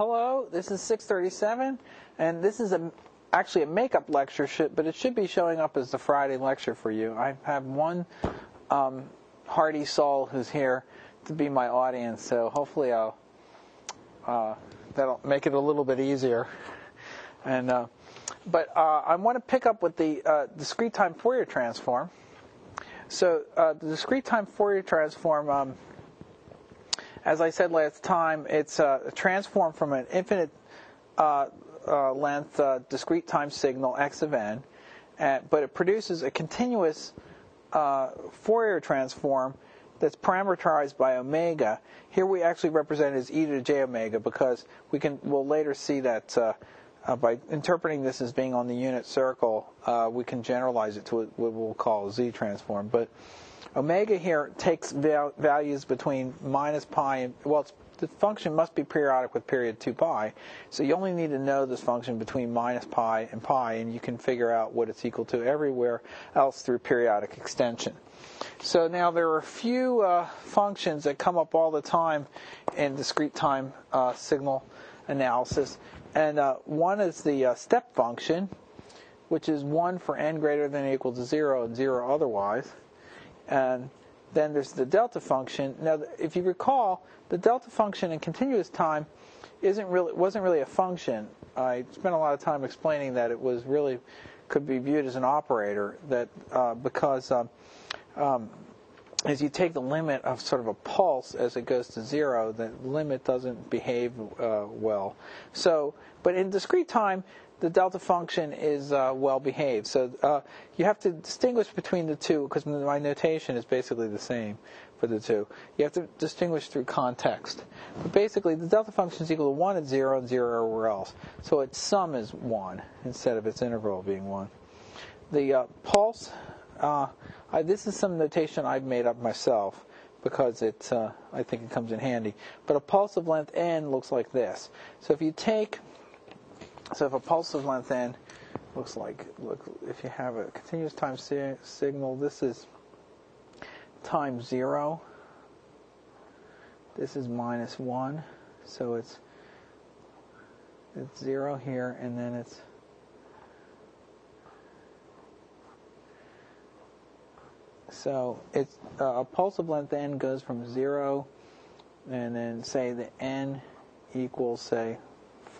hello, this is 637, and this is a actually a makeup lecture, but it should be showing up as the Friday lecture for you. I have one um, hardy soul who's here to be my audience, so hopefully I'll uh, that'll make it a little bit easier. And uh, but uh, I want to pick up with the uh, discrete time Fourier transform. So uh, the discrete time Fourier transform. Um, as I said last time, it's a transform from an infinite uh, uh, length uh, discrete time signal x of n, but it produces a continuous uh, Fourier transform that's parameterized by omega. Here we actually represent it as e to the j omega because we can we'll later see that uh, uh, by interpreting this as being on the unit circle, we can generalize it to what we'll call a z transform. But Omega here takes val- values between minus pi and, well, the function must be periodic with period 2 pi. So you only need to know this function between minus pi and pi, and you can figure out what it's equal to everywhere else through periodic extension. So now there are a few uh, functions that come up all the time in discrete time uh, signal analysis. And uh, one is the uh, step function, which is 1 for n greater than or equal to 0 and 0 otherwise. And then there's the delta function. Now, if you recall, the delta function in continuous time isn't really wasn't really a function. I spent a lot of time explaining that it was really could be viewed as an operator that uh, because um, um, as you take the limit of sort of a pulse as it goes to zero, the limit doesn't behave uh, well. So, but in discrete time, the delta function is uh, well behaved. So uh, you have to distinguish between the two because my notation is basically the same for the two. You have to distinguish through context. But basically, the delta function is equal to 1 at 0 and 0 everywhere else. So its sum is 1 instead of its interval being 1. The uh, pulse, uh, I, this is some notation I've made up myself because it, uh, I think it comes in handy. But a pulse of length n looks like this. So if you take so if a pulse of length n looks like, look, if you have a continuous time si- signal, this is time zero. This is minus one, so it's it's zero here, and then it's so it's uh, a pulse of length n goes from zero, and then say the n equals say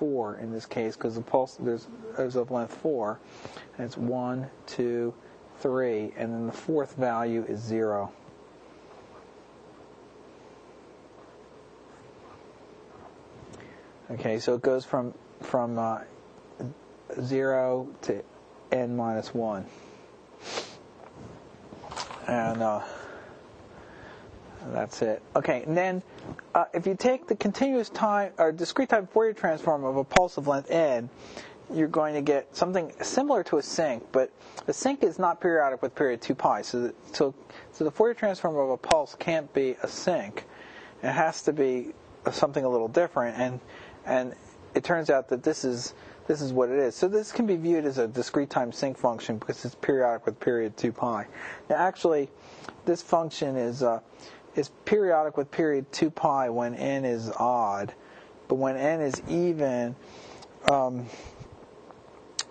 four in this case because the pulse there's is of length four, and it's one, two, three, and then the fourth value is zero. Okay, so it goes from from uh, zero to n minus one, and. Uh, that's it. Okay, and then uh, if you take the continuous time or discrete time Fourier transform of a pulse of length n, you're going to get something similar to a sinc, but a sinc is not periodic with period 2 pi. So, the, so, so the Fourier transform of a pulse can't be a sinc. It has to be something a little different, and and it turns out that this is this is what it is. So this can be viewed as a discrete time sinc function because it's periodic with period 2 pi. Now, actually, this function is. Uh, is periodic with period 2 pi when n is odd, but when n is even, um,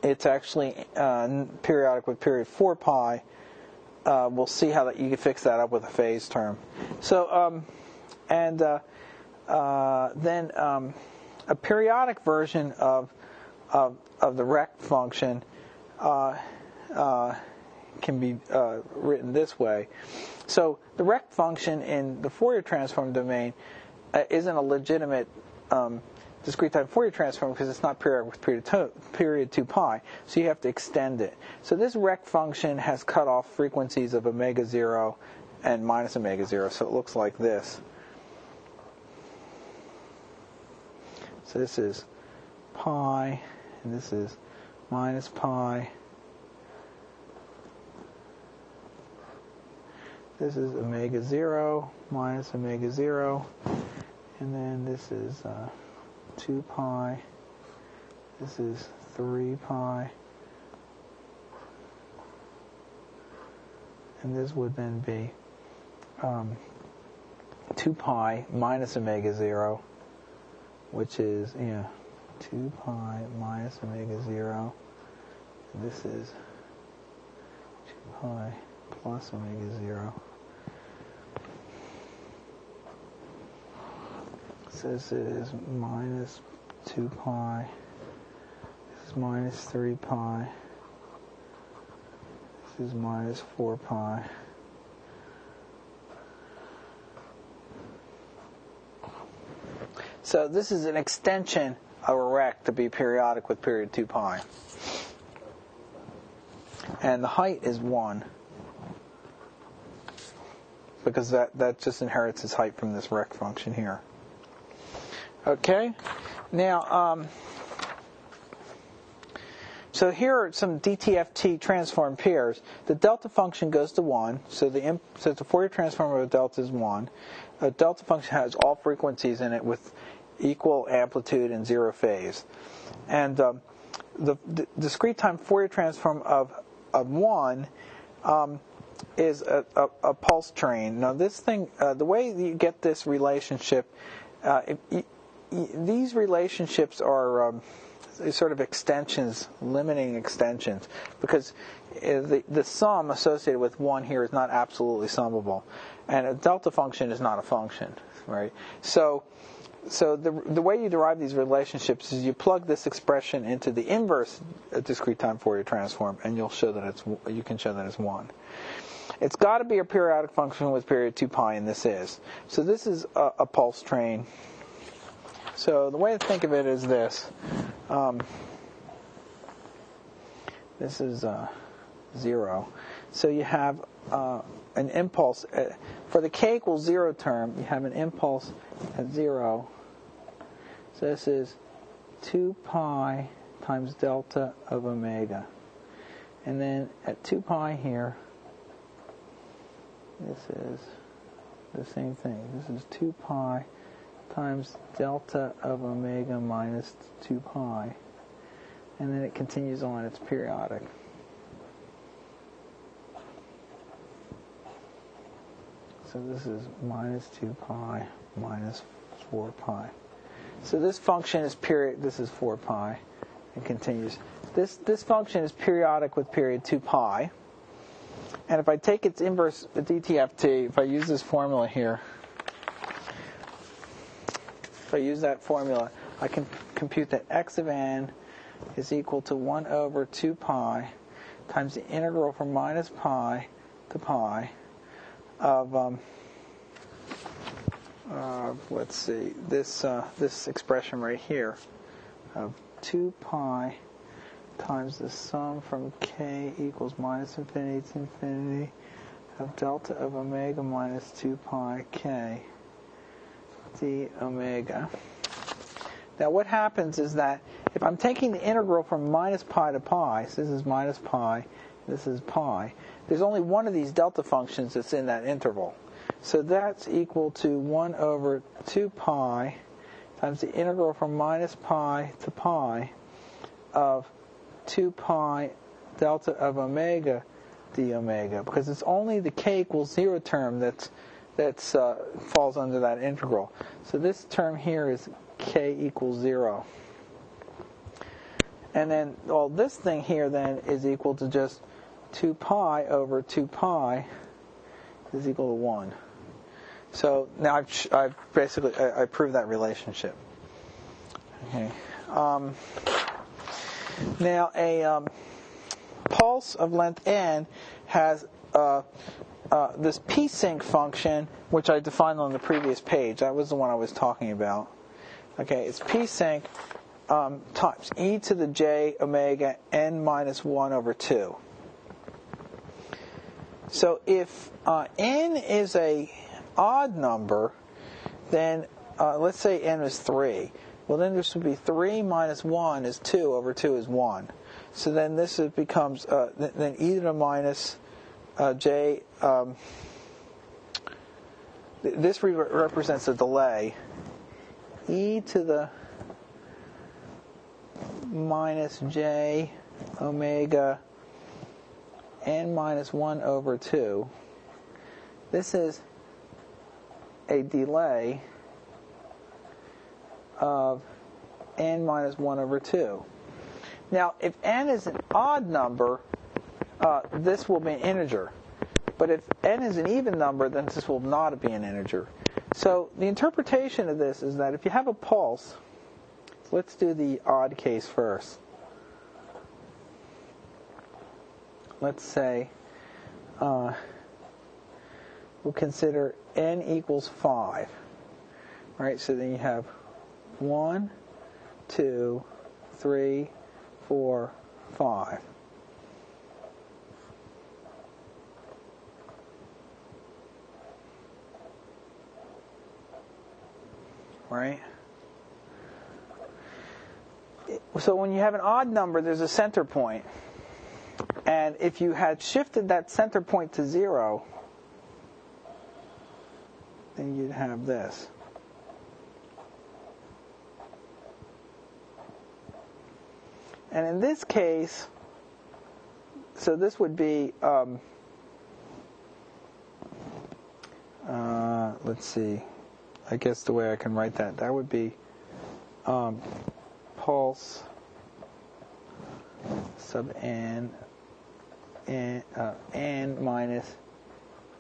it's actually uh, periodic with period 4 pi. Uh, we'll see how that you can fix that up with a phase term. So, um, and uh, uh then um, a periodic version of of, of the rect function uh, uh, can be written this way. So the rect function in the Fourier transform domain uh, isn't a legitimate um, discrete time Fourier transform because it's not periodic with period two, period 2 pi, so you have to extend it. So this rect function has cutoff frequencies of omega 0 and minus omega 0, so it looks like this. So this is pi, and this is minus pi, This is omega 0 minus omega 0. And then this is uh, 2 pi. This is 3 pi. And this would then be um, 2 pi minus omega 0 which is, yeah, 2 pi minus omega 0. And this is 2 pi plus omega 0. This is minus 2 pi. This is minus 3 pi. This is minus 4 pi. So this is an extension of a rect to be periodic with period 2 pi. And the height is 1 because that, that just inherits its height from this rect function here. Okay? Now, um, so here are some DTFT transform pairs. The delta function goes to 1, so the, imp, so the Fourier transform of a delta is 1. A delta function has all frequencies in it with equal amplitude and zero phase. And um, the, the, discrete time Fourier transform of, of 1 um, is a, a, a, pulse train. Now, this thing, uh, the way you get this relationship, uh, these relationships are um, sort of extensions, limiting extensions, because uh, the, the sum associated with 1 here is not absolutely summable. And a delta function is not a function, right? So, so the, the way you derive these relationships is you plug this expression into the inverse discrete time Fourier transform, and you'll show that it's you can show that it's one. It's got to be a periodic function with period 2 pi, and this is. So this is a, a pulse train. So the way to think of it is this. Um, this is uh, zero. So you have uh, an impulse. Uh, for the k equals zero term, you have an impulse at zero. So this is 2 pi times delta of omega. And then at 2 pi here, this is the same thing. This is 2 pi times delta of omega minus 2 pi. And then it continues on, it's periodic. So this is minus 2 pi minus 4 pi. So this function is period, this is 4 pi. It continues. This, this function is periodic with period 2 pi. And if I take its inverse the DTFT, if I use this formula here, if I use that formula, I can compute that x of n is equal to 1 over 2 pi times the integral from minus pi to pi of um, uh, let's see this uh, this expression right here of 2 pi times the sum from k equals minus infinity to infinity of delta of omega minus 2 pi k d omega. Now what happens is that if I'm taking the integral from minus pi to pi, so this is minus pi, this is pi, there's only one of these delta functions that's in that interval. So that's equal to 1 over 2 pi times the integral from minus pi to pi of 2 pi delta of omega d omega because it's only the k equals 0 term that's that's uh, falls under that integral. So this term here is k equals 0. And then, well, this thing here then is equal to just 2 pi over 2 pi is equal to 1. So now I've, I've basically I, I, proved that relationship. Okay. Um, now a um, pulse of length n has uh, uh, this p-sinc function, which I defined on the previous page. That was the one I was talking about. Okay, it's p-sinc um, times e to the j omega n minus 1 over 2. So if uh, n is a odd number, then uh, let's say n is 3. Well, then this would be 3 minus 1 is 2 over 2 is 1. So then this becomes, uh, then e to the minus uh, j, um, this re- represents a delay. e to the minus j omega n minus 1 over 2. This is a delay of n minus 1 over 2. Now, if n is an odd number, uh, this will be an integer. But if n is an even number, then this will not be an integer. So the interpretation of this is that if you have a pulse, let's do the odd case first. Let's say uh, we'll consider n equals 5. Right, so then you have 1, 2, 3, 4, 5. Right? So when you have an odd number, there's a center point. And if you had shifted that center point to 0, then you'd have this. And in this case, so this would be, um, uh, let's see, I guess the way I can write that, that would be um, pulse sub n, n, uh, n minus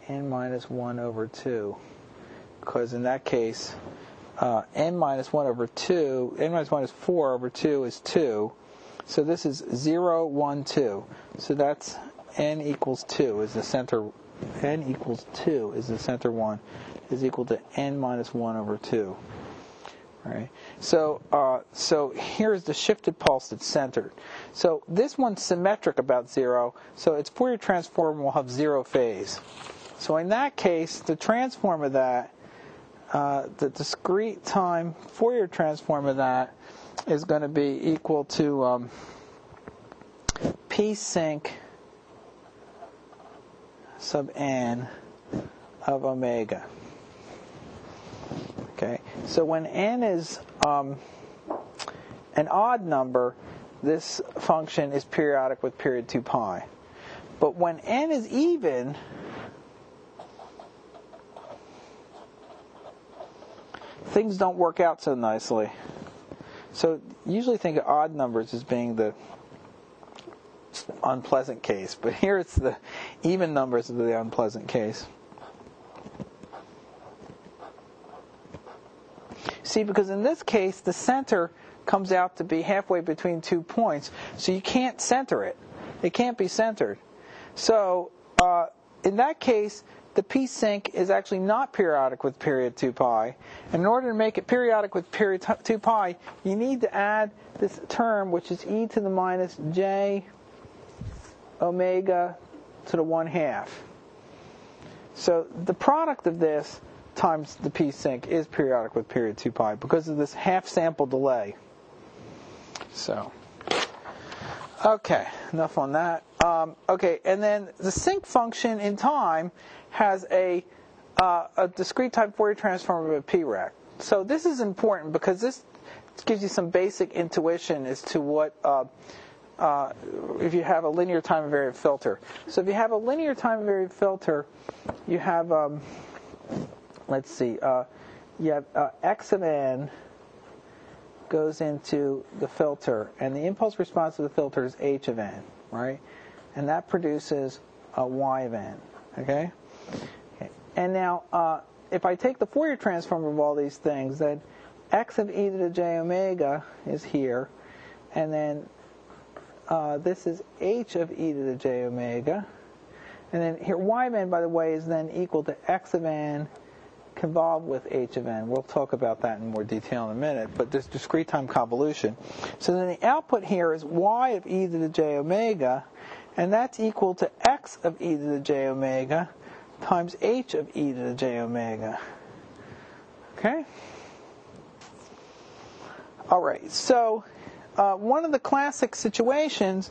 n minus 1 over 2. Because in that case, uh, n minus 1 over 2, n minus 1 is 4 over 2 is 2. So this is 0, 1, 2. So that's n equals 2 is the center. N equals 2 is the center one is equal to n minus 1 over 2. Right. So, uh, so here's the shifted pulse that's centered. So this one's symmetric about zero. So its Fourier transform will have zero phase. So in that case, the transform of that, uh, the discrete time Fourier transform of that is going to be equal to um, p sinc sub n of omega. Okay, so when n is um, an odd number, this function is periodic with period 2 pi. But when n is even, things don't work out so nicely. So usually think of odd numbers as being the unpleasant case, but here it's the even numbers of the unpleasant case. See, because in this case, the center comes out to be halfway between two points, so you can't center it. It can't be centered. So, uh, in that case, the p sinc is actually not periodic with period 2 pi. And in order to make it periodic with period 2 pi, you need to add this term, which is e to the minus j omega to the 1 half. So the product of this times the p sinc is periodic with period 2 pi because of this half sample delay. So, okay, enough on that. Um, okay, and then the sinc function in time has a, uh, a discrete time Fourier transform of a p-rect. So this is important because this gives you some basic intuition as to what uh, uh, if you have a linear time invariant filter. So if you have a linear time invariant filter, you have um, let's see, uh, you have uh, x of n goes into the filter, and the impulse response of the filter is h of n, right? And that produces a y of n, okay? okay. And now, uh, if I take the Fourier transform of all these things, then x of e to the j omega is here, and then uh, this is h of e to the j omega, and then here y of n, by the way, is then equal to x of n convolved with h of n. We'll talk about that in more detail in a minute, but this discrete time convolution. So then the output here is y of e to the j omega, and that's equal to x of e to the j omega times h of e to the j omega. Okay? All right, so uh, one of the classic situations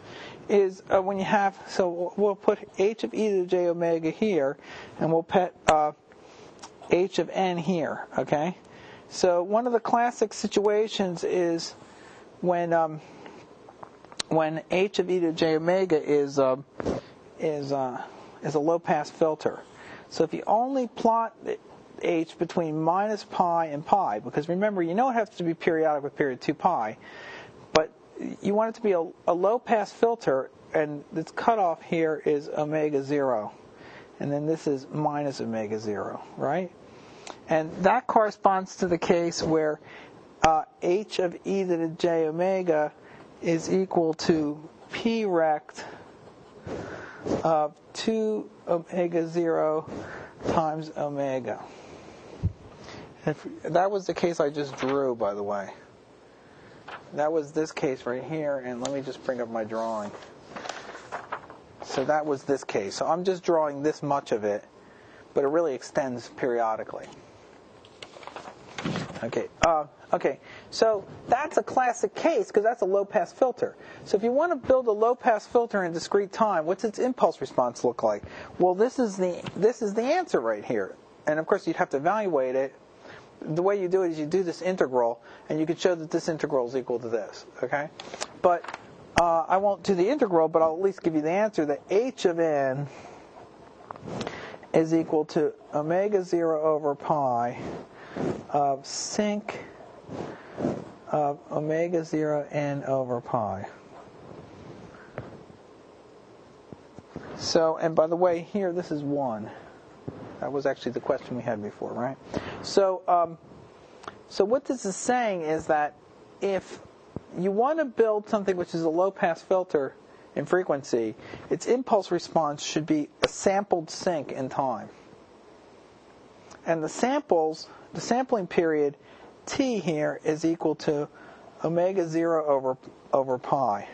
is uh, when you have, so we'll put h of e to the j omega here, and we'll put uh, h of n here, okay? So one of the classic situations is when um, when h of e to j omega is uh, is uh, is a low pass filter. So if you only plot h between minus pi and pi because remember you know it has to be periodic with period 2 pi, you want it to be a, a low pass filter and its cutoff here is omega 0 and then this is minus omega 0, right? And that corresponds to the case where uh, h of e to the j omega is equal to p rect of 2 omega 0 times omega. If, that was the case I just drew, by the way. That was this case right here, and let me just bring up my drawing. So that was this case. So I'm just drawing this much of it, but it really extends periodically. Okay. Uh, okay. So that's a classic case because that's a low pass filter. So if you want to build a low pass filter in discrete time, what's its impulse response look like? Well, this is the this is the answer right here. And of course, you'd have to evaluate it. The way you do it is you do this integral, and you can show that this integral is equal to this. Okay, but uh, I won't do the integral, but I'll at least give you the answer that h of n is equal to omega 0 over pi of sinc of omega 0 n over pi. So, and by the way, here this is 1. That was actually the question we had before, right? So, um, so what this is saying is that if you want to build something which is a low pass filter in frequency, its impulse response should be a sampled sinc in time. And the samples, the sampling period t here is equal to omega 0 over, over pi.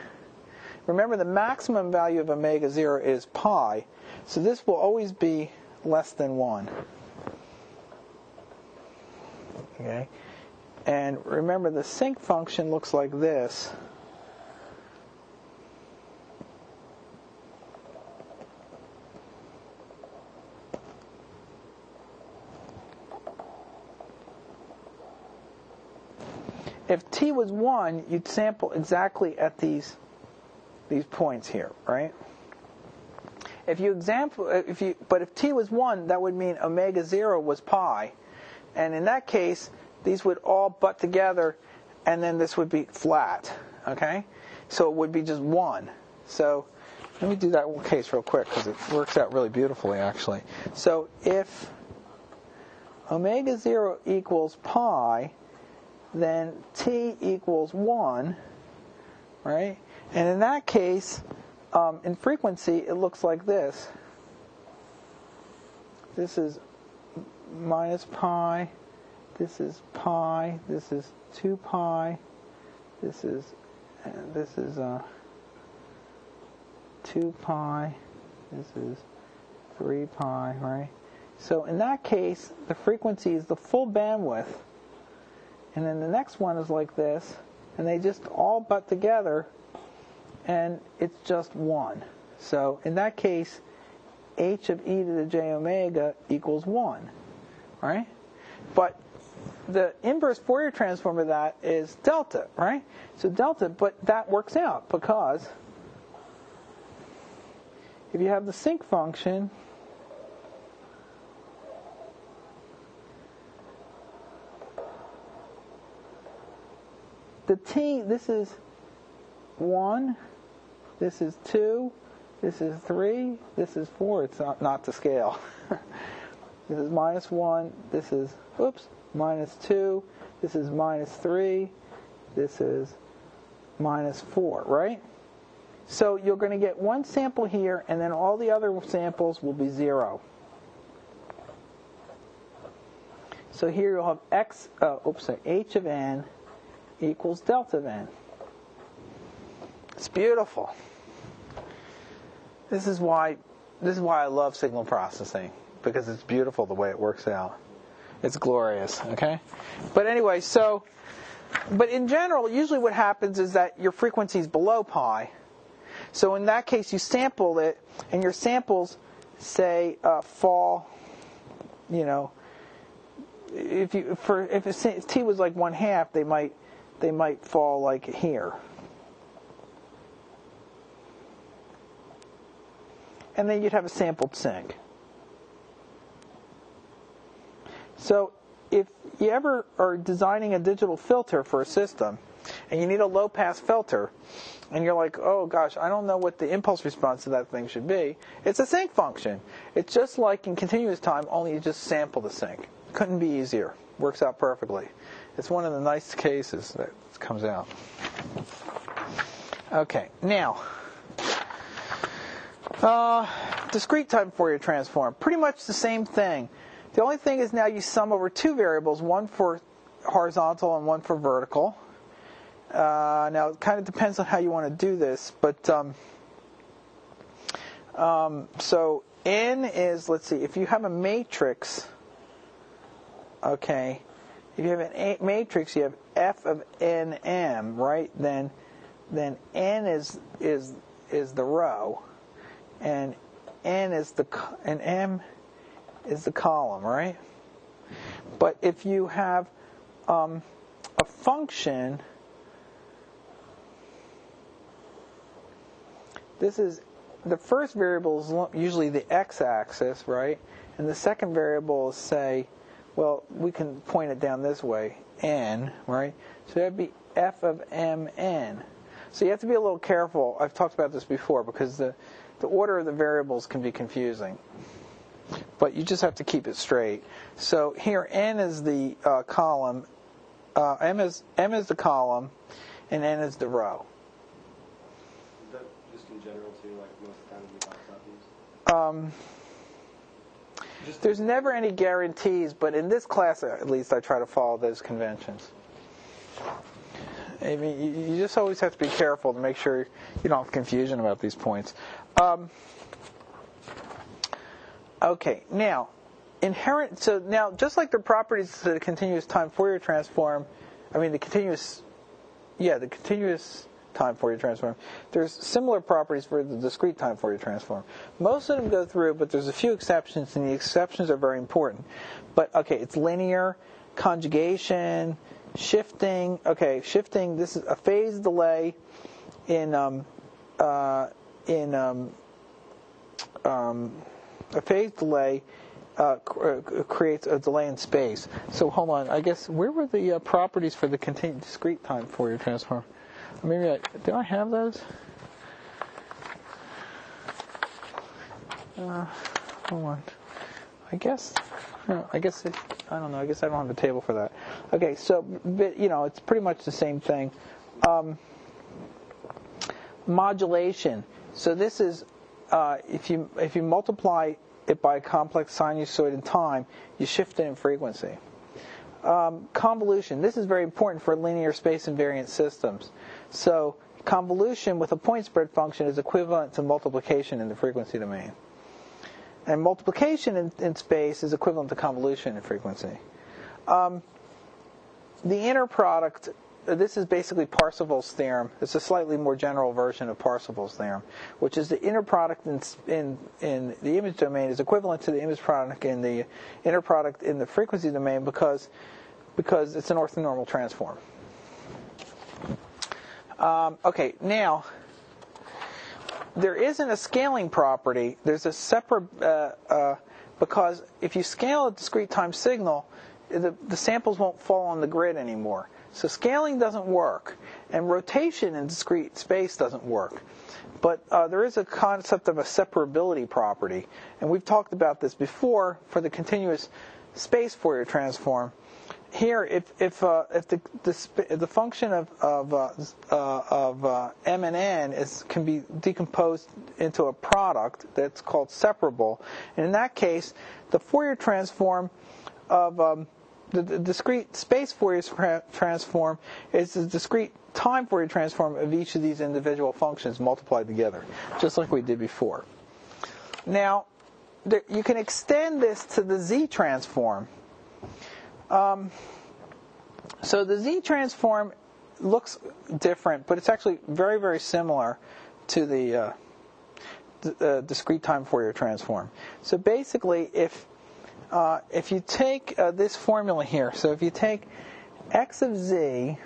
Remember, the maximum value of omega 0 is pi, so this will always be less than 1. Okay? And remember, the sinc function looks like this. If t was 1, you'd sample exactly at these these points here, right? If you example, if you, but if t was 1, that would mean omega 0 was pi. And in that case, these would all butt together, and then this would be flat. Okay, so it would be just one. So let me do that one case real quick because it works out really beautifully actually. So if omega zero equals pi, then t equals one, right? And in that case, um, in frequency, it looks like this. This is minus pi. This is pi, this is 2 pi, this is this is uh, 2 pi, this is 3 pi, right? So in that case, the frequency is the full bandwidth, and then the next one is like this, and they just all butt together, and it's just 1. So in that case, h of e to the j omega equals 1, right? But the inverse Fourier transform of that is delta, right? So delta, but that works out because if you have the sinc function, the t, this is 1, this is 2, this is 3, this is 4. It's not, not to scale. this is minus 1, this is, oops, minus 2. This is minus 3. This is minus 4, right? So you're going to get one sample here, and then all the other samples will be 0. So here you'll have x, uh, oops, sorry, h of n equals delta of n. It's beautiful. This is why this is why I love signal processing because it's beautiful the way it works out. It's glorious, okay? But anyway, so, but in general, usually what happens is that your frequency is below pi. So in that case, you sample it, and your samples say uh, fall, you know, if you for if t was like one half, they might they might fall like here. And then you'd have a sampled sinc. So if you ever are designing a digital filter for a system and you need a low pass filter, and you're like, oh gosh, I don't know what the impulse response to that thing should be, it's a sinc function. It's just like in continuous time, only you just sample the sinc. Couldn't be easier. Works out perfectly. It's one of the nice cases that comes out. Okay, now, uh, discrete time Fourier transform. Pretty much the same thing. The only thing is now you sum over two variables, one for horizontal and one for vertical. Uh, now, it kind of depends on how you want to do this, but um, um, so n is, let's see, if you have a matrix, okay, if you have a matrix, you have f of nm, right? Then, then n is is is the row, and n is the and m is the column, right? But if you have um, a function, this is the first variable is usually the x-axis, right? And the second variable is say, well, we can point it down this way, n, right? So that'd be f of mn. So you have to be a little careful. I've talked about this before because the, the order of the variables can be confusing but you just have to keep it straight. So here n is the uh, column, uh, m is m is the column, and n is the row. Is that just in general too, like most of the time we talk about these? Um, there's never any guarantees, but in this class at least, I try to follow those conventions. I mean, you just always have to be careful to make sure you don't have confusion about these points. Um, Okay, now, inherent, so now, just like the properties of the continuous time Fourier transform, I mean, the continuous, yeah, the continuous time Fourier transform, there's similar properties for the discrete time Fourier transform. Most of them go through, but there's a few exceptions, and the exceptions are very important. But, okay, it's linear, conjugation, shifting, okay, shifting, this is a phase delay in, um, uh, in, um, um, a phase delay uh, uh, creates a delay in space. So hold on, I guess where were the uh, properties for the continuous discrete time Fourier transform? Maybe I, do I have those? Uh, hold on. I guess. I guess it, I don't know. I guess I don't have a table for that. Okay, so but, you know it's pretty much the same thing. Um, modulation. So this is uh, if you if you multiply it by a complex sinusoid in time, you shift it in frequency. Um, convolution. This is very important for linear space invariant systems. So convolution with a point spread function is equivalent to multiplication in the frequency domain. And multiplication in, in space is equivalent to convolution in frequency. Um, the inner product this is basically Parseval's theorem. It's a slightly more general version of Parseval's theorem, which is the inner product in, in, in the image domain is equivalent to the image product in the inner product in the frequency domain because, because it's an orthonormal transform. Um, okay, now there isn't a scaling property. There's a separate uh, uh, because if you scale a discrete time signal, the, the samples won't fall on the grid anymore. So scaling doesn't work, and rotation in discrete space doesn't work. But uh, there is a concept of a separability property, and we've talked about this before for the continuous space Fourier transform. Here, if if uh, if the, the, the function of of uh, uh of uh, m and n is can be decomposed into a product that's called separable, and in that case, the Fourier transform of um, the, the discrete space Fourier transform is the discrete time Fourier transform of each of these individual functions multiplied together, just like we did before. Now, there, you can extend this to the Z transform. Um, so the Z transform looks different, but it's actually very, very similar to the uh, d- uh, discrete time Fourier transform. So basically, if uh, if you take uh, this formula here, so if you take x of z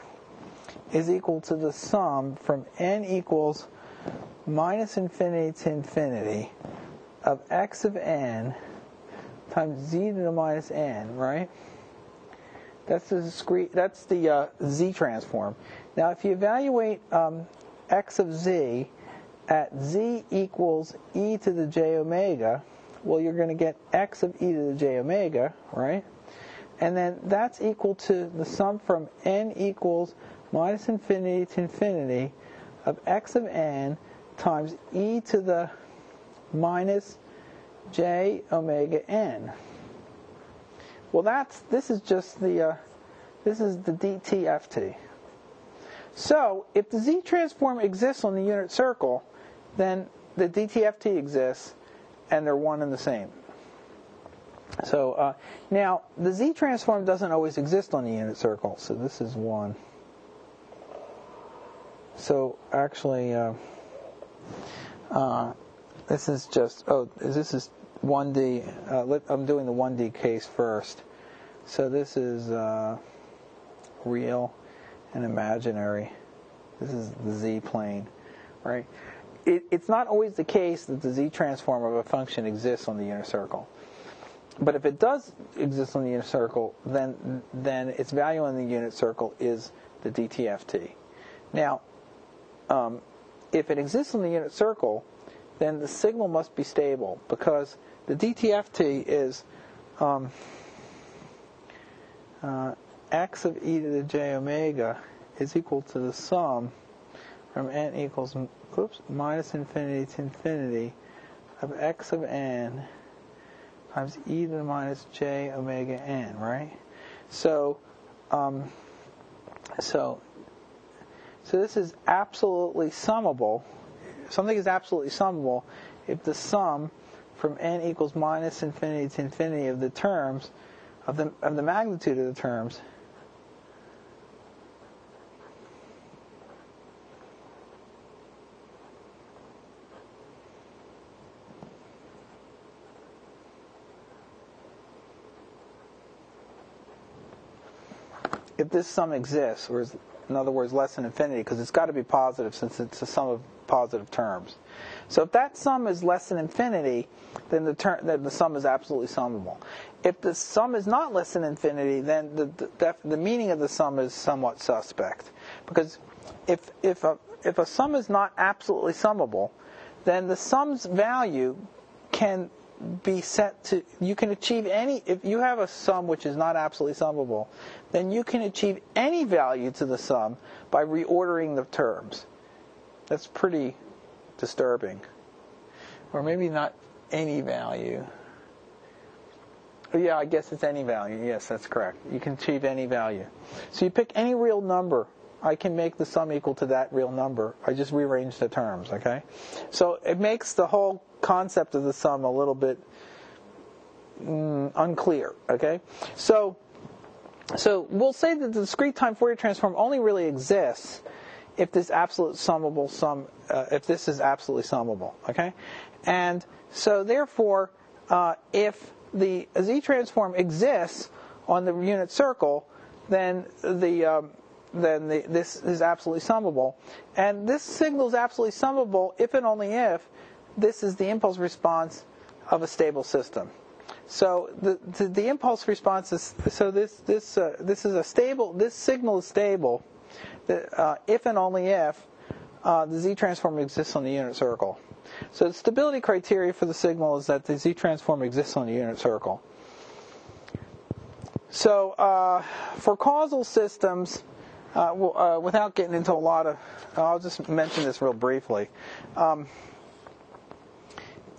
is equal to the sum from n equals minus infinity to infinity of x of n times z to the minus n, right? That's the discrete, that's the uh, z transform. Now, if you evaluate um, x of z at z equals e to the j omega, well, you're going to get x of e to the j omega, right? And then that's equal to the sum from n equals minus infinity to infinity of x of n times e to the minus j omega n. Well, that's this is just the uh, this is the dtft. So, if the z transform exists on the unit circle, then the dtft exists, and they're one and the same. So uh, now the z transform doesn't always exist on the unit circle. So this is one. So actually, uh, uh, this is just oh this is 1D. Uh, I'm doing the 1D case first. So this is uh, real and imaginary. This is the z plane, right? It, it's not always the case that the z transform of a function exists on the unit circle. But if it does exist on the unit circle, then then its value on the unit circle is the dtft. Now, um, if it exists on the unit circle, then the signal must be stable because the dtft is um, uh, x of e to the j omega is equal to the sum from n equals oops, minus infinity to infinity of x of n times e to the minus j omega n, right? So, um, so, so this is absolutely summable. Something is absolutely summable if the sum from n equals minus infinity to infinity of the terms, of the, of the magnitude of the terms, if this sum exists, or is, in other words, less than infinity, because it's got to be positive since it's a sum of positive terms. So if that sum is less than infinity, then the, ter- then the sum is absolutely summable. If the sum is not less than infinity, then the, the, def- the meaning of the sum is somewhat suspect. Because if, if, a, if a sum is not absolutely summable, then the sum's value can be set to you can achieve any if you have a sum which is not absolutely summable then you can achieve any value to the sum by reordering the terms that's pretty disturbing. Or maybe not any value. Yeah, I guess it's any value. Yes, that's correct. You can achieve any value. So you pick any real number. I can make the sum equal to that real number. I just rearrange the terms, okay? So it makes the whole concept of the sum a little bit mm, unclear, okay? So so we'll say that the discrete time Fourier transform only really exists if this absolute summable sum, uh, if this is absolutely summable, okay? And so therefore, uh, if the z transform exists on the unit circle, then the um, then the, this is absolutely summable, and this signal is absolutely summable if and only if this is the impulse response of a stable system. So the, the, the impulse response is so this this uh, this is a stable. This signal is stable uh, if and only if uh, the Z transform exists on the unit circle. So the stability criteria for the signal is that the Z transform exists on the unit circle. So uh, for causal systems, uh, well, uh, without getting into a lot of, I'll just mention this real briefly. Um,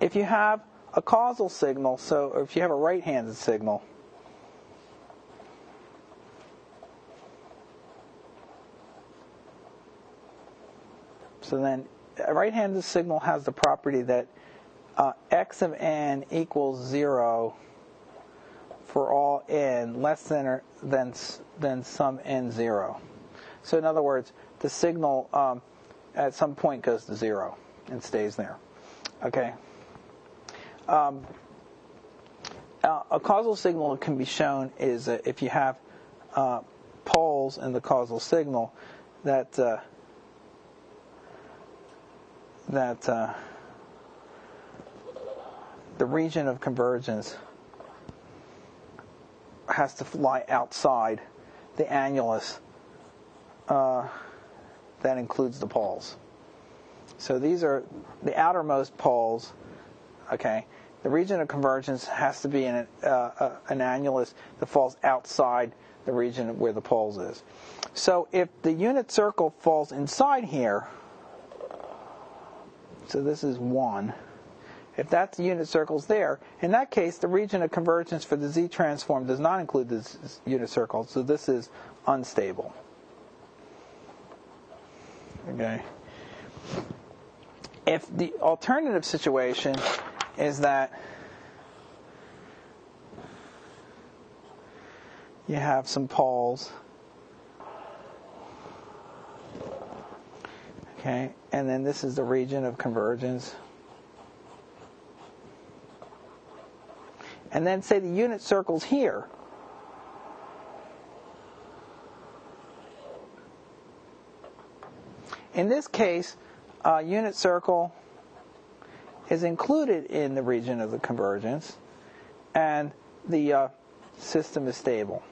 if you have a causal signal, so if you have a right-handed signal, So then a right-handed signal has the property that uh, x of n equals 0 for all n less than or than, than some n 0. So in other words, the signal um, at some point goes to 0 and stays there. Okay? Um, uh, a causal signal can be shown is uh, if you have uh, poles in the causal signal that uh, that uh, the region of convergence has to lie outside the annulus uh, that includes the poles. So these are the outermost poles. Okay, the region of convergence has to be in an, uh, uh, an annulus that falls outside the region where the poles is. So if the unit circle falls inside here, so this is 1, if that's the unit circle's there, in that case, the region of convergence for the z transform does not include this unit circle, so this is unstable. Okay. If the alternative situation is that you have some poles, okay, and then this is the region of convergence. And then say the unit circle's here. In this case, a unit circle is included in the region of the convergence, and the uh, system is stable.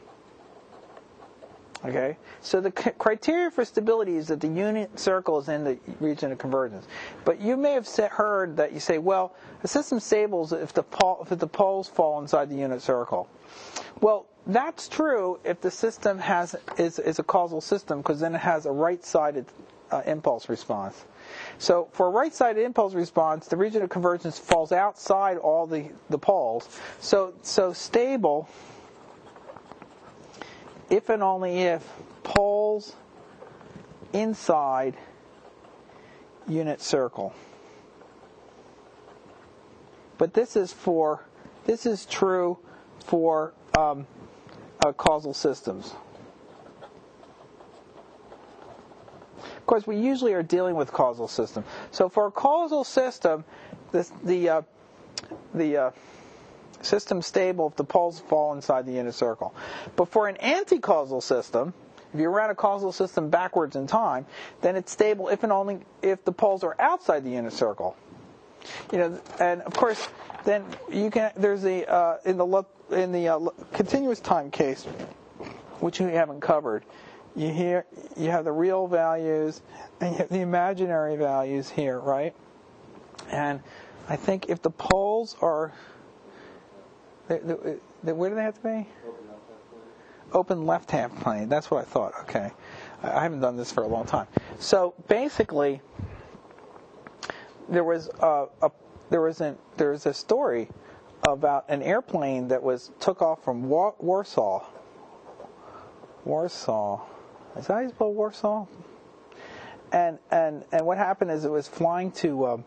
Okay, so the c- criteria for stability is that the unit circle is in the region of convergence. But you may have heard that you say, well, the system's stable if the, pol- if the poles fall inside the unit circle. Well, that's true if the system has is, is a causal system because then it has a right-sided uh, impulse response. So for a right-sided impulse response, the region of convergence falls outside all the, the poles. So, so stable if and only if poles inside unit circle. But this is for this is true for um, uh, causal systems. Of course, we usually are dealing with causal system. So for a causal system, this, the uh, the uh, system stable if the poles fall inside the unit circle. But for an anti-causal system, if you ran a causal system backwards in time, then it's stable if and only if the poles are outside the unit circle. You know, and of course, then you can. There's a uh, in the in the uh, continuous time case, which we haven't covered you hear you have the real values and you have the imaginary values here, right? And I think if the poles are, where do they have to be? Open left half plane. That's what I thought. Okay, I haven't done this for a long time. So basically, there was a, a there was an there was a story about an airplane that was took off from Warsaw. Warsaw is that how you spell Warsaw? And and and what happened is it was flying to uh,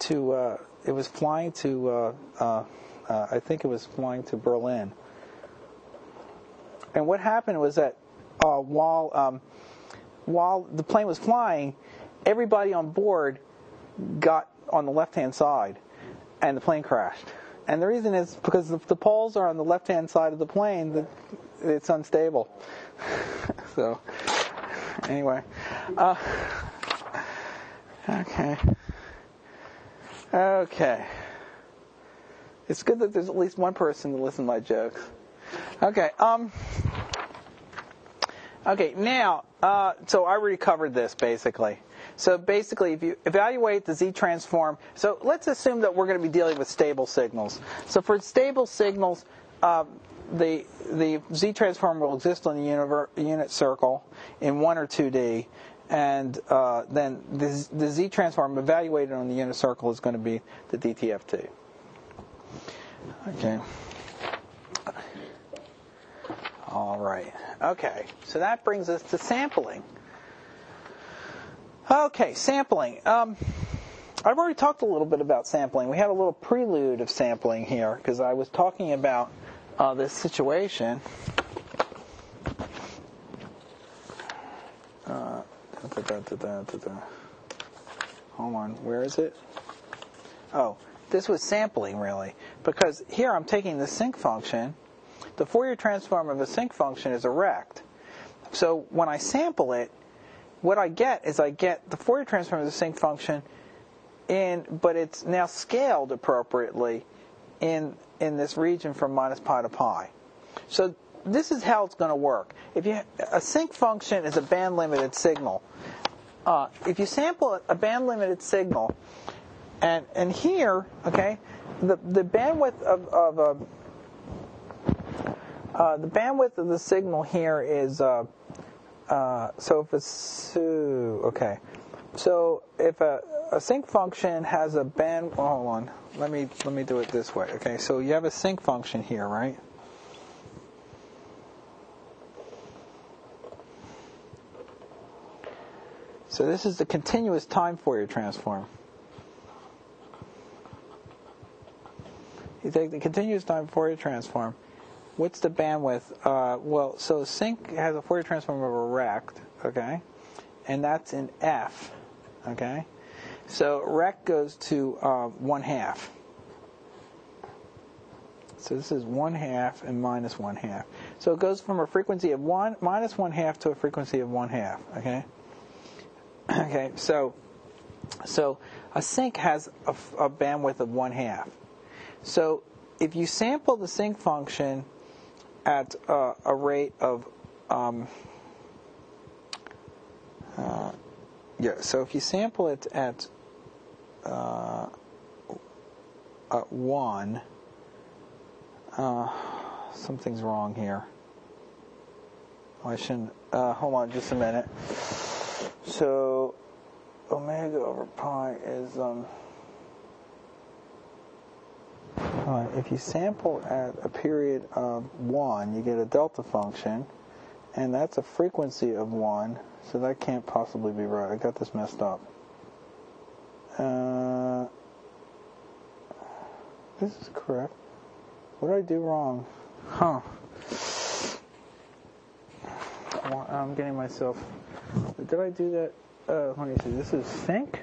to uh, it was flying to uh, uh, uh, I think it was flying to Berlin. And what happened was that uh, while um, while the plane was flying, everybody on board got on the left hand side, and the plane crashed. And the reason is because if the poles are on the left hand side of the plane, the, it's unstable. so, anyway. Uh, okay. Okay. It's good that there's at least one person to listen to my jokes. Okay. Um. Okay. Now, uh, so I already covered this basically. So basically, if you evaluate the Z transform, so let's assume that we're going to be dealing with stable signals. So for stable signals, um, the the Z transform will exist on the unit circle in one or two D, and uh, then the, the Z transform evaluated on the unit circle is going to be the DTFT. Okay. All right. Okay. So that brings us to sampling. Okay, sampling. Um, I've already talked a little bit about sampling. We had a little prelude of sampling here because I was talking about uh, this situation. Uh, Hold on, where is it? Oh, this was sampling really, because here I'm taking the sinc function. The Fourier transform of a sinc function is a rect. So when I sample it, what I get is I get the Fourier transform of the sinc function in, but it's now scaled appropriately in in this region from minus pi to pi. So this is how it's going to work. If you a sinc function is a band limited signal. Uh, if you sample a band limited signal, and and here, okay, the the bandwidth of of a uh, the bandwidth of the signal here is uh, uh, so if it's okay, so if a, a sinc function has a band, oh, hold on, let me let me do it this way. Okay, so you have a sinc function here, right? So this is the continuous time Fourier transform. You take the continuous time Fourier transform. What's the bandwidth? Uh, well, so sinc has a Fourier transform of a rect, okay, and that's in f, okay. So rect goes to uh, one half. So this is one half and minus one half. So it goes from a frequency of one minus one half to a frequency of one half. Okay. Okay. So so a sinc has a, a bandwidth of one half. So if you sample the sinc function at uh, a rate of um, uh, yeah, so if you sample it at uh, one, uh, something's wrong here. I shouldn't. Uh, hold on, just a minute. So omega over pi is um, if you sample at a period of 1, you get a delta function, and that's a frequency of 1, so that can't possibly be right. I got this messed up. Uh, this is correct. What did I do wrong? Huh. I'm getting myself. Did I do that? Uh, let me see. This is sinc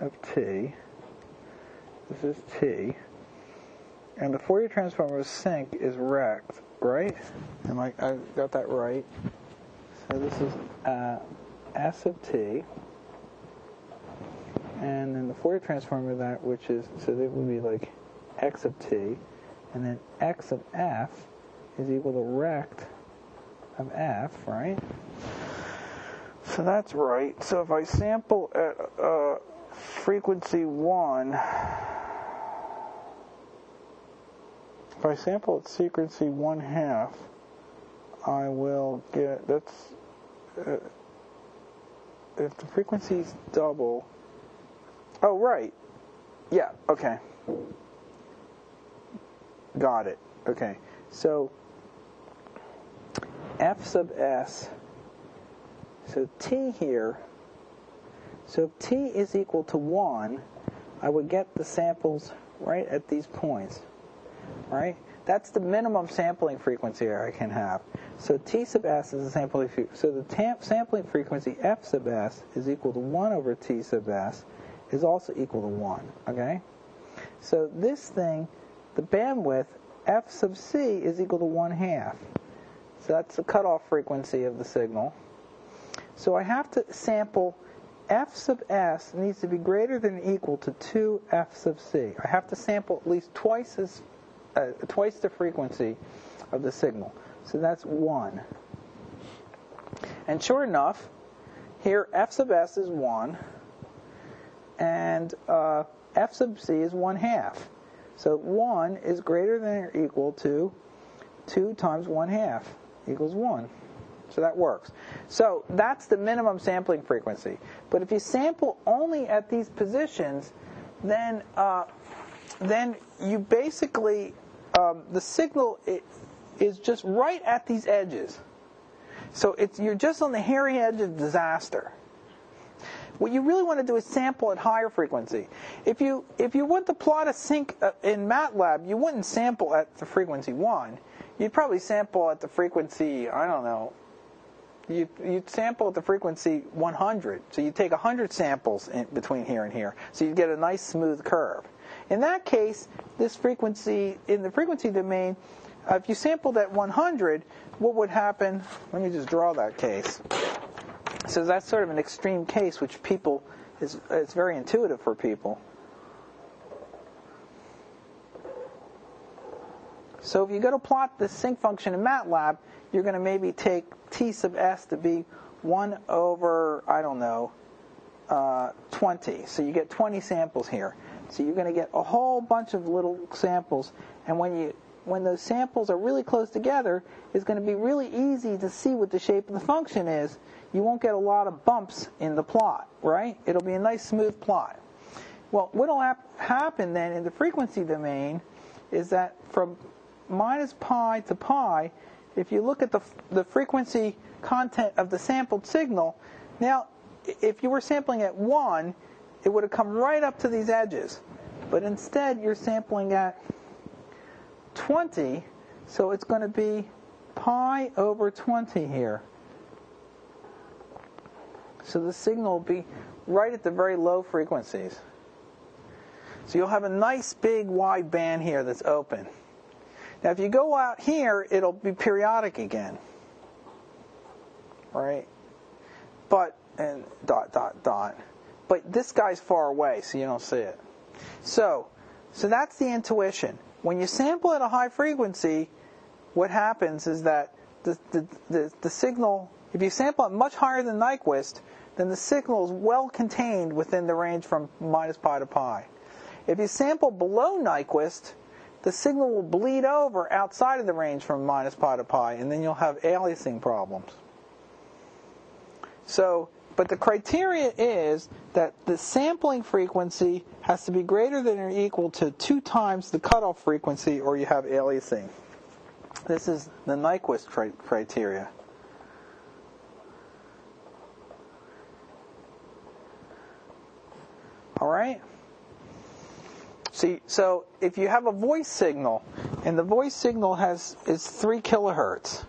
of t. This is t. And the Fourier transform of sinc is rect, right? Am I, I got that right? So this is uh, s of t. And then the Fourier transform of that, which is, so that would be like x of t. And then x of f is equal to rect of f, right? So that's right. So if I sample at uh, frequency 1, if I sample at frequency 1 half, I will get, that's, uh, if the frequency is double, oh, right. Yeah, okay. Got it. Okay. So, f sub s, so t here, so if t is equal to 1, I would get the samples right at these points, right? That's the minimum sampling frequency I can have. So t sub s is the sampling frequency. So the sampling frequency f sub s is equal to 1 over t sub s is also equal to 1, okay? So this thing, the bandwidth f sub c is equal to 1 half. So that's the cutoff frequency of the signal. So I have to sample f sub s needs to be greater than or equal to 2 f sub c. I have to sample at least twice as uh, twice the frequency of the signal. So that's 1. And sure enough, here f sub s is 1, and uh, f sub c is 1 half. So 1 is greater than or equal to 2 times 1 half equals 1. So that works. So that's the minimum sampling frequency. But if you sample only at these positions, then uh, then you basically um, the signal is just right at these edges. So it's you're just on the hairy edge of disaster. What you really want to do is sample at higher frequency. If you if you want to plot a sinc uh, in MATLAB, you wouldn't sample at the frequency one. You'd probably sample at the frequency I don't know. You you sample at the frequency 100. So you take 100 samples in between here and here. So you get a nice smooth curve. In that case, this frequency in the frequency domain, uh, if you sampled at 100, what would happen? Let me just draw that case. So that's sort of an extreme case, which people is it's very intuitive for people. So if you go to plot the sinc function in MATLAB, you're going to maybe take t sub s to be 1 over, I don't know, uh, 20. So you get 20 samples here. So you're going to get a whole bunch of little samples. And when you when those samples are really close together, it's going to be really easy to see what the shape of the function is. You won't get a lot of bumps in the plot, right? It'll be a nice smooth plot. Well, what will happen then in the frequency domain is that from minus pi to pi, if you look at the, the frequency content of the sampled signal, now if you were sampling at 1, it would have come right up to these edges. But instead, you're sampling at 20, so it's going to be pi over 20 here. So the signal will be right at the very low frequencies. So you'll have a nice big wide band here that's open. Now if you go out here, it'll be periodic again. Right? But, and dot, dot, dot. But this guy's far away, so you don't see it. So, so that's the intuition. When you sample at a high frequency, what happens is that the, the, the, the signal, if you sample it much higher than Nyquist, then the signal is well contained within the range from minus pi to pi. If you sample below Nyquist, the signal will bleed over outside of the range from minus pi to pi, and then you'll have aliasing problems. So, but the criteria is that the sampling frequency has to be greater than or equal to two times the cutoff frequency, or you have aliasing. This is the Nyquist criteria. All right? See, so if you have a voice signal, and the voice signal has is three kilohertz,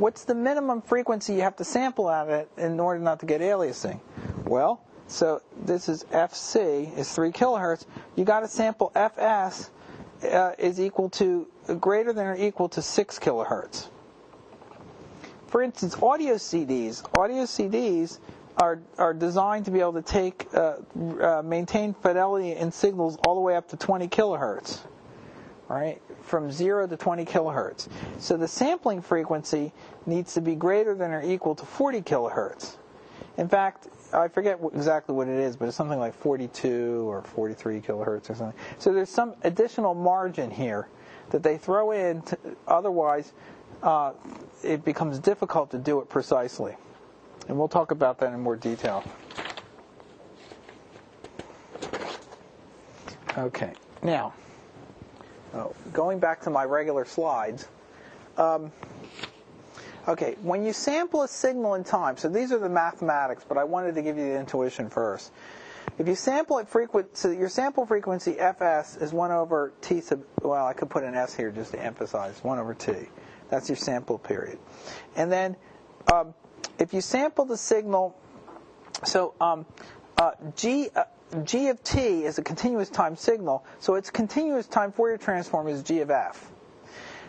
what's the minimum frequency you have to sample at it in order not to get aliasing? Well, so this is FC is three kilohertz. You got to sample FS uh, is equal to greater than or equal to six kilohertz. For instance, audio CDs. Audio CDs are are designed to be able to take uh, uh, maintain fidelity in signals all the way up to 20 kilohertz, right? From zero to 20 kilohertz. So the sampling frequency needs to be greater than or equal to 40 kilohertz. In fact, I forget exactly what it is, but it's something like 42 or 43 kilohertz or something. So there's some additional margin here that they throw in. To, otherwise, uh, it becomes difficult to do it precisely. And we'll talk about that in more detail. Okay, now, oh, going back to my regular slides. Um, okay, when you sample a signal in time, so these are the mathematics, but I wanted to give you the intuition first. If you sample at frequency, so your sample frequency fs is 1 over t sub, well, I could put an s here just to emphasize, 1 over t. That's your sample period. And then um, if you sample the signal, so um, uh, G, uh, G of t is a continuous time signal, so its continuous time Fourier transform is G of f.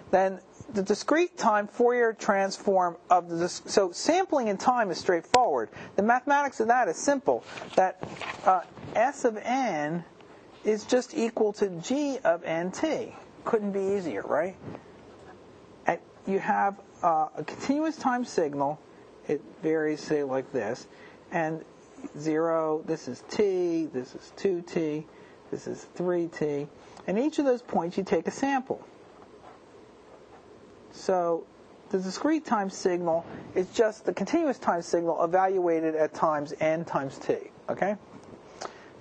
Then the discrete time Fourier transform of the so sampling in time is straightforward. The mathematics of that is simple. That uh, s of n is just equal to g of nt. Couldn't be easier, right? And you have uh, a continuous time signal it varies, say, like this. And 0, this is t, this is 2t, this is 3t. And each of those points you take a sample. So the discrete time signal is just the continuous time signal evaluated at times n times t. Okay?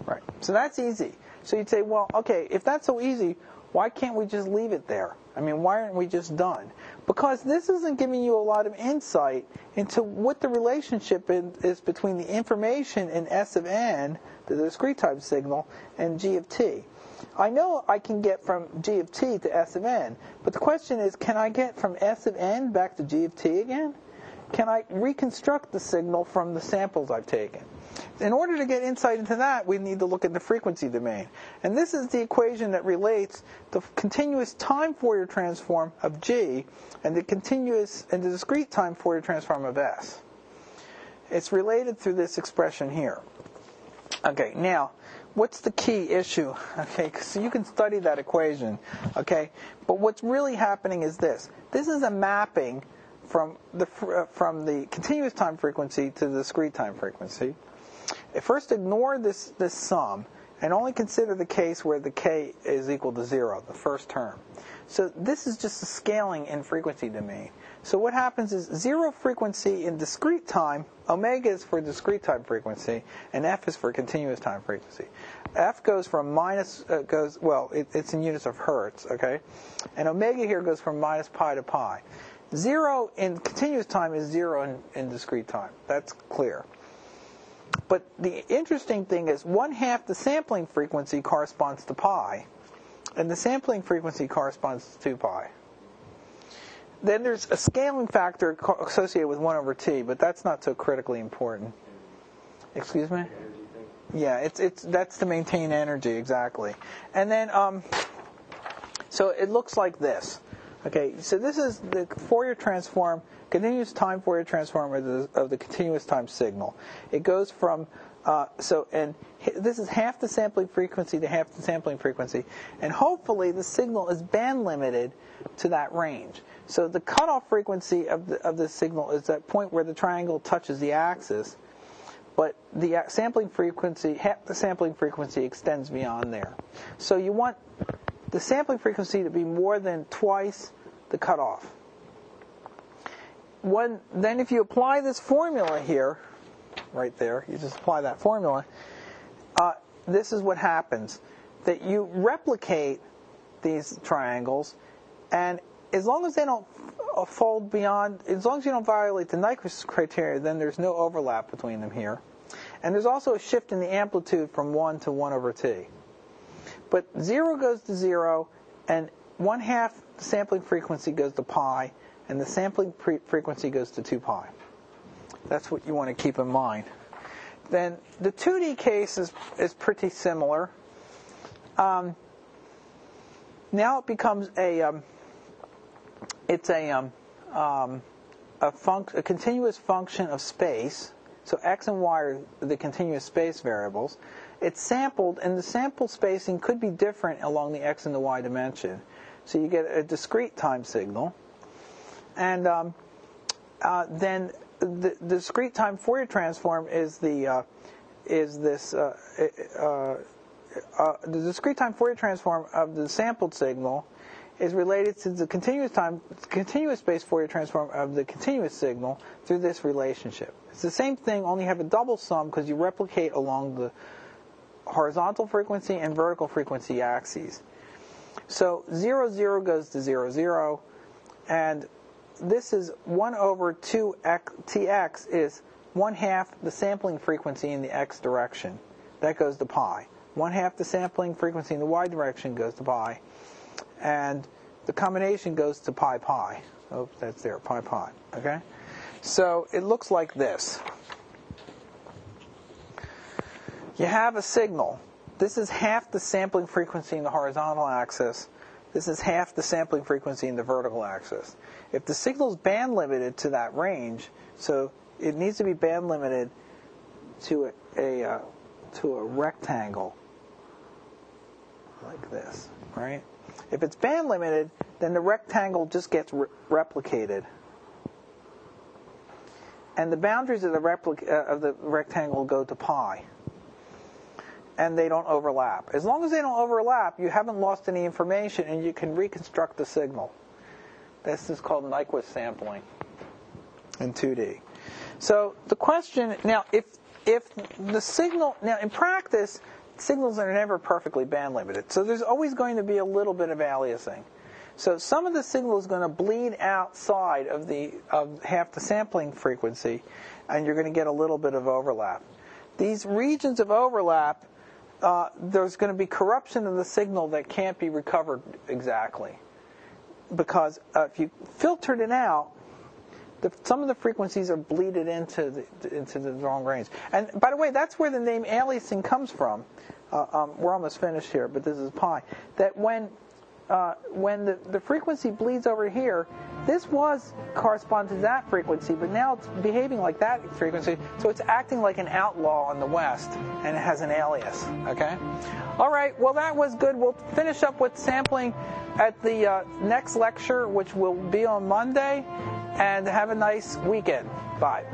Right. So that's easy. So you'd say, well, okay, if that's so easy, why can't we just leave it there? I mean, why aren't we just done? Because this isn't giving you a lot of insight into what the relationship is between the information in S of n, the discrete time signal, and G of t. I know I can get from G of t to S of n, but the question is, can I get from S of n back to G of t again? Can I reconstruct the signal from the samples I've taken? In order to get insight into that, we need to look at the frequency domain. And this is the equation that relates the continuous time Fourier transform of G and the continuous and the discrete time Fourier transform of S. It's related through this expression here. Okay, now, what's the key issue? Okay, so you can study that equation. Okay, but what's really happening is this. This is a mapping from the uh, from the continuous time frequency to the discrete time frequency. First, ignore this this sum and only consider the case where the k is equal to zero, the first term. So this is just a scaling in frequency domain. So what happens is zero frequency in discrete time, omega is for discrete time frequency, and f is for continuous time frequency. F goes from minus, uh, goes, well, it, it's in units of hertz, okay? And omega here goes from minus pi to pi. Zero in continuous time is zero in, in discrete time. That's clear. But the interesting thing is one half the sampling frequency corresponds to pi, and the sampling frequency corresponds to 2 pi. Then there's a scaling factor associated with 1 over t, but that's not so critically important. Excuse me? Yeah, it's it's that's to maintain energy exactly. And then um, so it looks like this. Okay, so this is the Fourier transform, continuous time Fourier transform of the, of the continuous time signal. It goes from uh, so and this is half the sampling frequency to half the sampling frequency, and hopefully the signal is band limited to that range. So the cutoff frequency of the, of the signal is that point where the triangle touches the axis, but the sampling frequency, half the sampling frequency extends beyond there. So you want the sampling frequency to be more than twice the cutoff. When, then if you apply this formula here, right there, you just apply that formula, uh, this is what happens. That you replicate these triangles, and as long as they don't fold beyond, as long as you don't violate the Nyquist criteria, then there's no overlap between them here. And there's also a shift in the amplitude from 1 to 1 over t. But 0 goes to 0, and 1 half the sampling frequency goes to pi, and the sampling pre- frequency goes to 2 pi. That's what you want to keep in mind. Then the 2D case is, is pretty similar. Um, now it becomes a um, it's a um, um, a, func- a continuous function of space. So x and y are the continuous space variables. It's sampled, and the sample spacing could be different along the x and the y dimension. So you get a discrete time signal, and um, uh, then the, discrete time Fourier transform is the uh, is this uh, uh, uh the discrete time Fourier transform of the sampled signal is related to the continuous time, continuous space Fourier transform of the continuous signal through this relationship. It's the same thing, only have a double sum because you replicate along the horizontal frequency and vertical frequency axes. So 0, 0 goes to 0, 0, and this is 1 over 2 tx is 1 half the sampling frequency in the x direction. That goes to pi. 1 half the sampling frequency in the y direction goes to pi and the combination goes to pi pi. Oh, that's there, pi pi. Okay? So it looks like this. You have a signal. This is half the sampling frequency in the horizontal axis. This is half the sampling frequency in the vertical axis. If the signal is band limited to that range, so it needs to be band limited to a, a uh, to a rectangle like this, right? If it's band limited, then the rectangle just gets re- replicated. And the boundaries of the, replic- uh, of the rectangle go to pi. And they don't overlap. As long as they don't overlap, you haven't lost any information and you can reconstruct the signal. This is called Nyquist sampling in 2D. So the question now, if if the signal now in practice, signals are never perfectly band limited. So there's always going to be a little bit of aliasing. So some of the signal is going to bleed outside of the of half the sampling frequency, and you're going to get a little bit of overlap. These regions of overlap, uh, there's going to be corruption of the signal that can't be recovered exactly, because uh, if you filtered it out, the, some of the frequencies are bleeded into the, into the wrong range. And by the way, that's where the name aliasing comes from. Uh, um, we're almost finished here, but this is pi. That when uh, when the, the frequency bleeds over here, this was correspond to that frequency, but now it's behaving like that frequency, so it's acting like an outlaw in the west, and it has an alias. Okay. All right. Well, that was good. We'll finish up with sampling at the uh, next lecture, which will be on Monday, and have a nice weekend. Bye.